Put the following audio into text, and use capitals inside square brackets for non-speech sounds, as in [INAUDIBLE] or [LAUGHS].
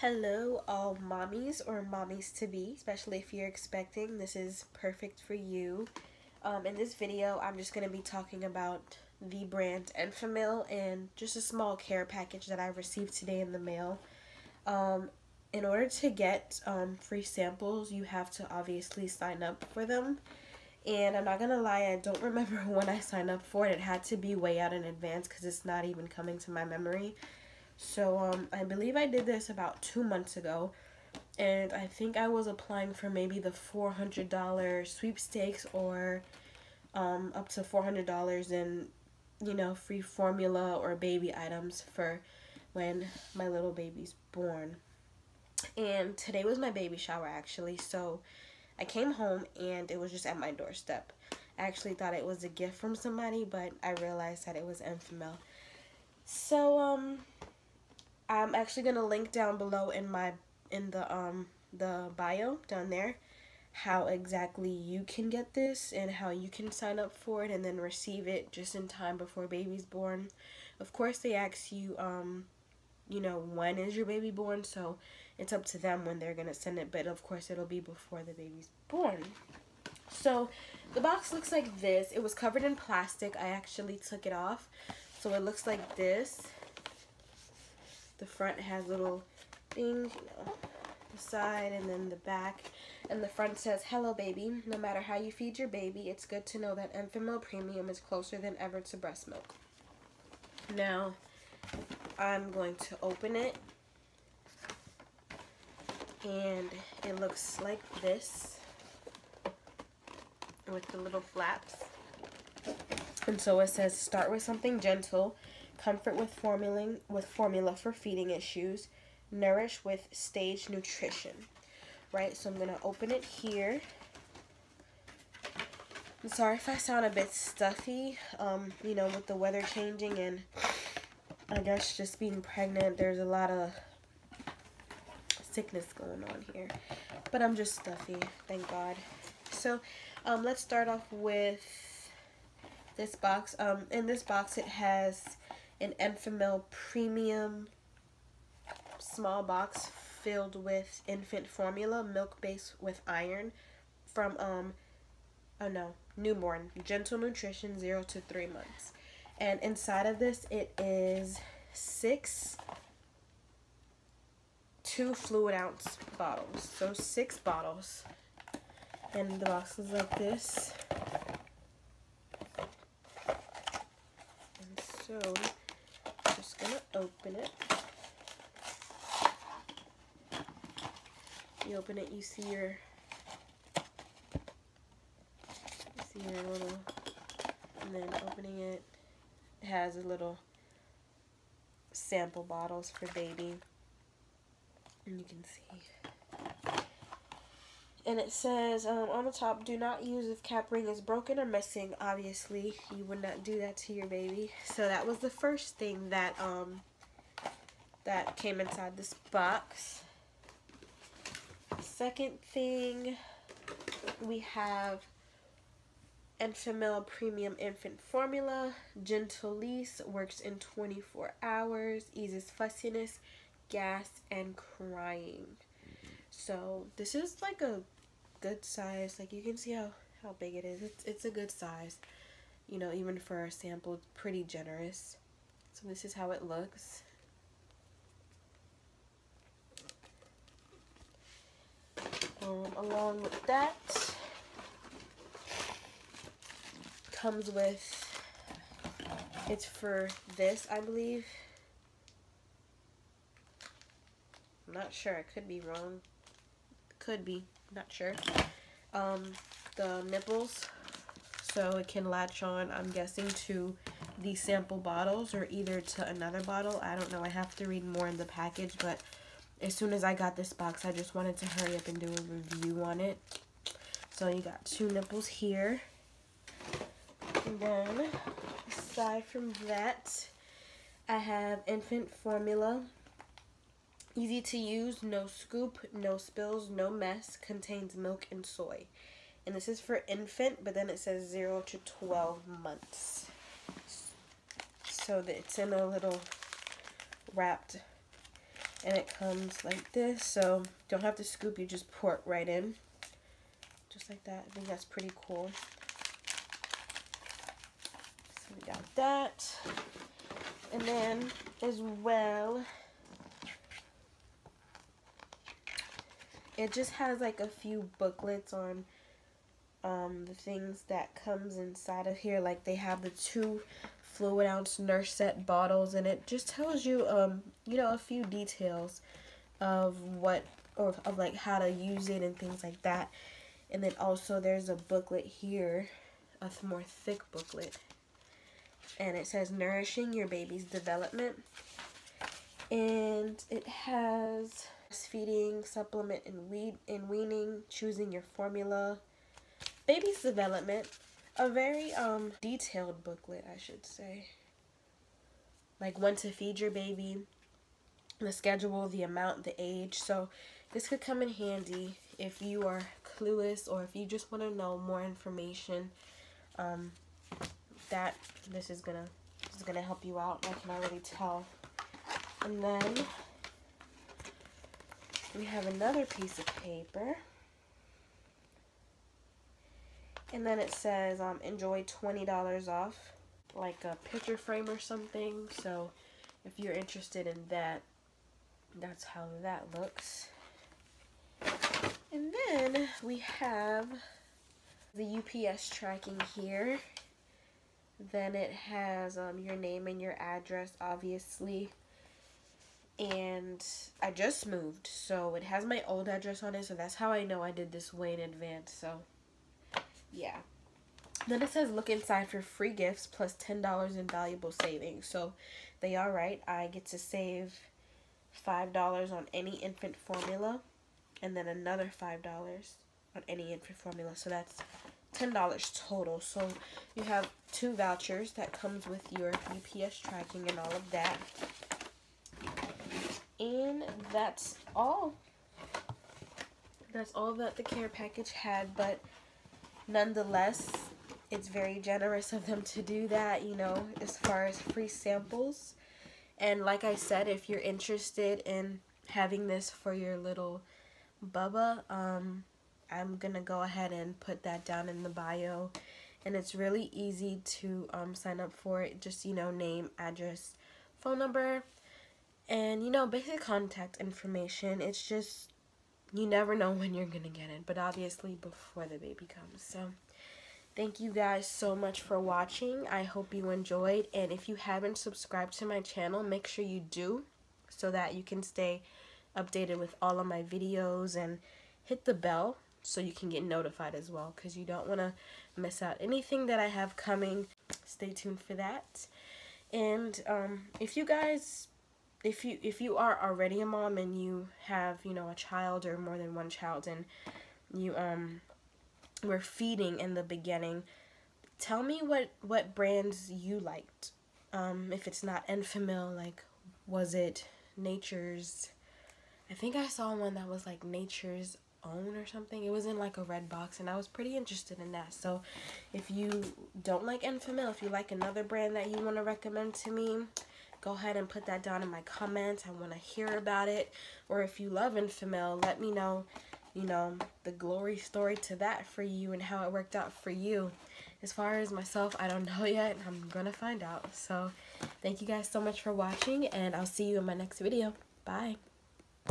Hello, all mommies or mommies to be, especially if you're expecting. This is perfect for you. Um, in this video, I'm just going to be talking about the brand Enfamil and just a small care package that I received today in the mail. Um, in order to get um, free samples, you have to obviously sign up for them. And I'm not going to lie, I don't [LAUGHS] remember when I signed up for it. It had to be way out in advance because it's not even coming to my memory. So um, I believe I did this about two months ago. And I think I was applying for maybe the $400 sweepstakes or um, up to $400 in, you know, free formula or baby items for when my little baby's born. And today was my baby shower actually. So I came home and it was just at my doorstep. I actually thought it was a gift from somebody, but I realized that it was Enfamil. So, um, I'm actually gonna link down below in my in the um the bio down there how exactly you can get this and how you can sign up for it and then receive it just in time before baby's born. Of course they ask you um you know when is your baby born so it's up to them when they're gonna send it but of course it'll be before the baby's born. So the box looks like this. It was covered in plastic. I actually took it off. So it looks like this the front has little things, you know, the side and then the back. And the front says, Hello, baby. No matter how you feed your baby, it's good to know that Enfamil Premium is closer than ever to breast milk. Now, I'm going to open it. And it looks like this with the little flaps. And so it says, start with something gentle comfort with formula with formula for feeding issues, nourish with stage nutrition. Right, so I'm gonna open it here. I'm sorry if I sound a bit stuffy, um, you know, with the weather changing and I guess just being pregnant, there's a lot of sickness going on here. But I'm just stuffy, thank God. So, um, let's start off with this box. Um, in this box, it has an Enfamil Premium small box filled with infant formula, milk based with iron from, um, oh no, newborn, gentle nutrition, zero to three months. And inside of this, it is six two fluid ounce bottles. So six bottles. And the box is like this. And so gonna open it. You open it, you see your you see your little and then opening it, it has a little sample bottles for baby. And you can see. And it says um, on the top, do not use if cap ring is broken or missing. Obviously, you would not do that to your baby. So that was the first thing that um, that came inside this box. Second thing, we have Enfamil Premium Infant Formula. Gentlease works in 24 hours, eases fussiness, gas, and crying. So this is like a good size. Like you can see how, how big it is. It's, it's a good size. You know, even for a sample, pretty generous. So this is how it looks. Um, along with that comes with it's for this I believe I'm not sure I could be wrong could be not sure. Um, the nipples so it can latch on I'm guessing to the sample bottles or either to another bottle. I don't know. I have to read more in the package but as soon as I got this box I just wanted to hurry up and do a review on it. So you got two nipples here. And then aside from that I have infant formula Easy to use, no scoop, no spills, no mess, contains milk and soy. And this is for infant, but then it says 0 to 12 months. So that it's in a little wrapped And it comes like this, so don't have to scoop, you just pour it right in. Just like that. I think that's pretty cool. So we got that. And then as well, it just has like a few booklets on um, the things that comes inside of here. Like they have the two fluid ounce Nursette bottles and it just tells you, um, you know, a few details of what, or of like how to use it and things like that. And then also there's a booklet here, a more thick booklet. And it says nourishing your baby's development. And it has feeding, supplement, and weed and weaning, choosing your formula, baby's development, a very um detailed booklet, I should say. Like when to feed your baby, the schedule, the amount, the age. So this could come in handy if you are clueless or if you just want to know more information. Um, that this is gonna this is gonna help you out. I can already tell. And then we have another piece of paper. And then it says um, enjoy $20 off, like a picture frame or something. So if you're interested in that, that's how that looks. And then we have the UPS tracking here. Then it has um, your name and your address, obviously and I just moved, so it has my old address on it, so that's how I know I did this way in advance, so yeah. Then it says look inside for free gifts plus $10 in valuable savings, so they are right. I get to save $5 on any infant formula, and then another $5 on any infant formula, so that's $10 total. So you have two vouchers that comes with your UPS tracking and all of that. And that's all. That's all that the care package had, but nonetheless, it's very generous of them to do that, you know, as far as free samples. And like I said, if you're interested in having this for your little Bubba, um, I'm going to go ahead and put that down in the bio. And it's really easy to um, sign up for it. Just, you know, name, address, phone number, and, you know, basic contact information. It's just, you never know when you're to get it. But obviously before the baby comes. So, thank you guys so much for watching. I hope you enjoyed. And if you haven't subscribed to my channel, make sure you do. So that you can stay updated with all of my videos. And hit the bell so you can get notified as well. Because you don't want to miss out anything that I have coming. Stay tuned for that. And um, if you guys if you if you are already a mom and you have you know a child or more than one child and you um were feeding in the beginning tell me what what brands you liked. Um if it's not enfamil like was it nature's? I think i saw one that was like nature's own or something. It was in like a red box and i was pretty interested in that. So if you don't like enfamil if you like another brand that you want to recommend to me go ahead and put that down in my comments. I want to hear about it. Or if you love Enfamil, let me know, you know, the glory story to that for you and how it worked out for you. As far as myself, I don't [LAUGHS] know yet. I'm going to find out. So, thank you guys so much for watching, and I'll see you in my next video. Bye.